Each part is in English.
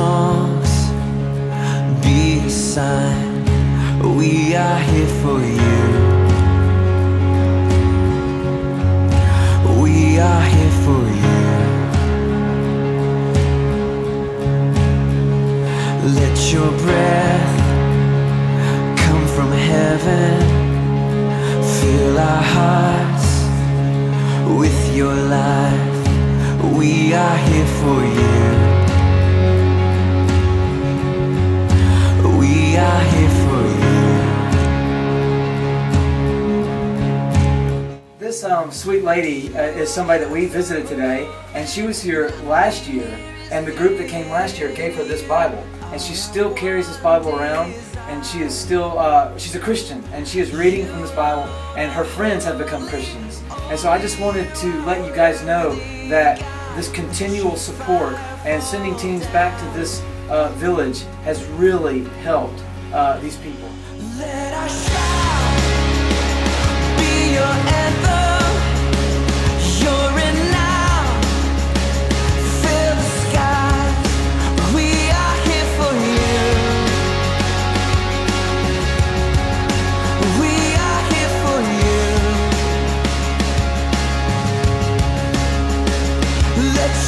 songs. Be a sign. We are here for you. We are here for you. Let your breath Come from heaven. Fill our hearts With your life. We are here for you. This um, sweet lady uh, is somebody that we visited today, and she was here last year, and the group that came last year gave her this Bible, and she still carries this Bible around, and she is still, uh, she's a Christian, and she is reading from this Bible, and her friends have become Christians. And so I just wanted to let you guys know that this continual support and sending teams back to this uh, village has really helped uh, these people. Let shout be your anthem,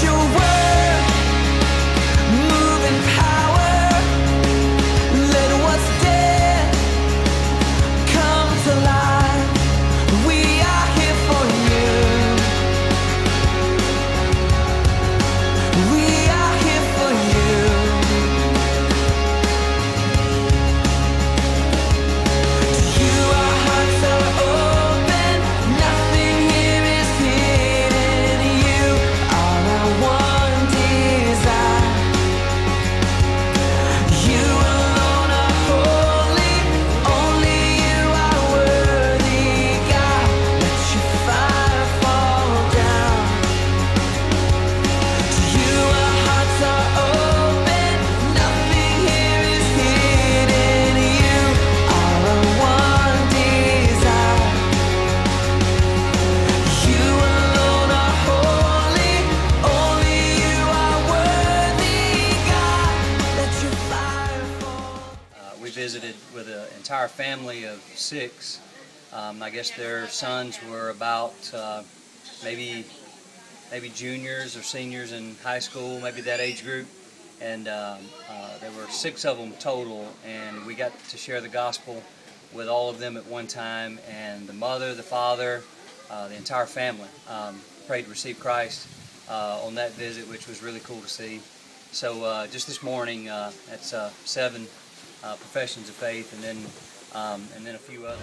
your word entire family of six. Um, I guess their sons were about uh, maybe maybe juniors or seniors in high school, maybe that age group. And um, uh, there were six of them total, and we got to share the gospel with all of them at one time. And the mother, the father, uh, the entire family um, prayed to receive Christ uh, on that visit, which was really cool to see. So uh, just this morning, that's uh, seven uh, professions of faith, and then um, and then a few others.